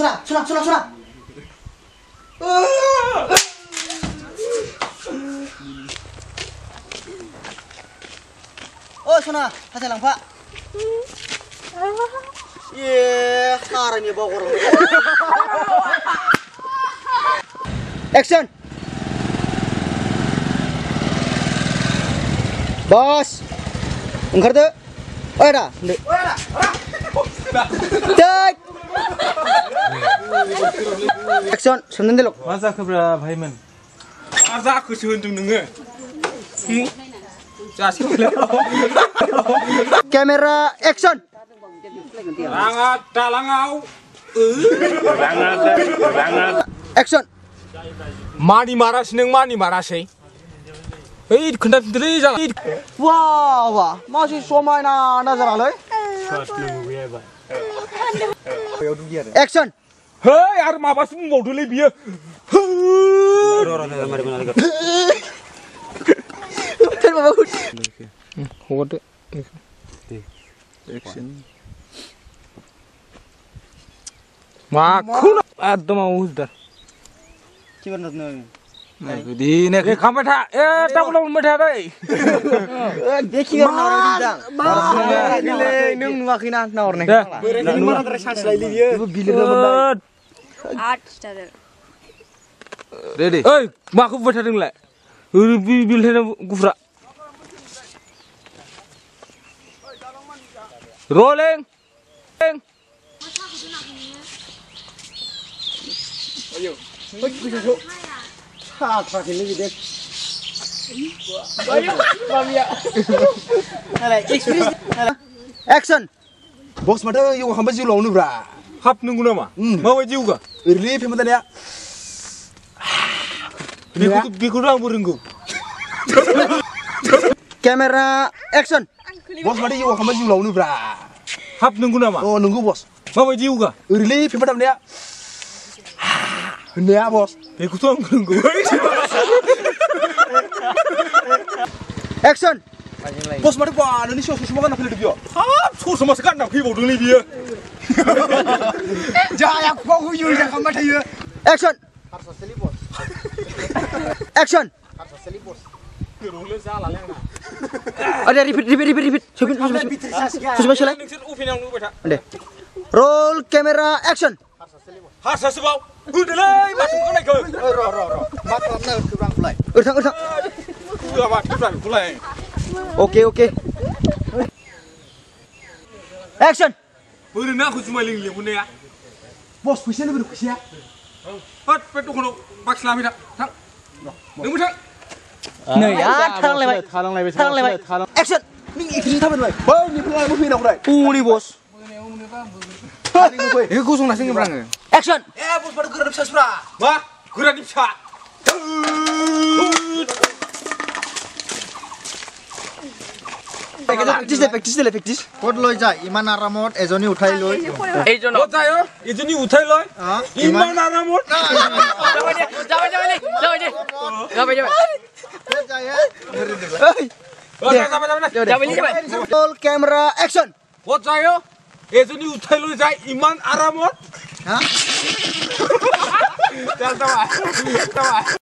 Surah, surah, surah, surah. Ah! Oh, sana, kasih lang pak. Yeah, karan ya bawa. Action. Bos. engkau tuh. Oh, ya ada. Oh, ya ada. Cek. Action सोमदोन दिलक मा जाखोब्रा भाइमोन मा जाखोसो होनदों नोङो camera action राङा दालाङाव action मानि मारासै नों मानि मारासै ओइ खोन्थाफिनदोलै जाला वा वा मासि समायना नाजारालै एक्सन है आरो माबासो बुंबावदोलै बियो हगारदो माखौ एकदम này cứ đi nè cái không phải thả ê tao đâu mới thả đây. Cái kia nó đang ba cái này nung và khi nào nó này. Bữa nay nó ra sáng lại đi bia art started ready ơi mà không phải thả đừng lại ừ bị bị lên nó cúp ra rolling Ayo. Oi, cuidado. Action box मटा यो हम जिउ लाउनु bra हाप नंगु नामा मावै जिउगा ओरैलै फेमदानिया बेखौ बेखौ एक्शन बस मटा यो हम जिउ लाउनु ब्रा हाप नंगु नामा अ नंगौ बॉस मावै जिउगा ओरैलै 근데 야 boss 배구통 그런 거 액션 boss 말해 봐 너네 쇼 소스 먹었나 그래 비어 아 소스 맛이 간다 그 보도 네 비어 자야 고고 유리 잠깐만 타요 액션 알았어 셀리 boss 액션 알았어 셀리 boss ada repeat repeat repeat repeat sebut sebut sebut sebut sebut roll kamera action action हारसासो बाव होदोलै माथो खानायखौ मा खालामना होखोब्रा आंखौलाय ओरथां ओरथां होआ माथोब्रा बेखौलाय अके अके एक्सन आंखौ जुमाय लेंहरनाया बस फैसायानो बोरै फैसाया होद बे दखानाव बाखि लाबाय था थां नोंबो थां नै आरो थालांलायबाय थालांलायबाय थालांलायबाय एक्सन नों बै निफ्राय फैनांगौलाय बस बेखौ आङो Action! Eh, bos pada gerak bisa sura. Wah, gerak bisa. Practice, practice, practice. What loy jai? Imana ramot, ezoni uthai loy. Ezoni. What jai? Ezoni uthai loy. Imana ramot. Jai, jai, jai, jai, jai, jai, jai, jai, jai. All camera action. What jai? Ezoni uthai loy jai. Imana ramot. 啊！哈哈哈哈哈！干，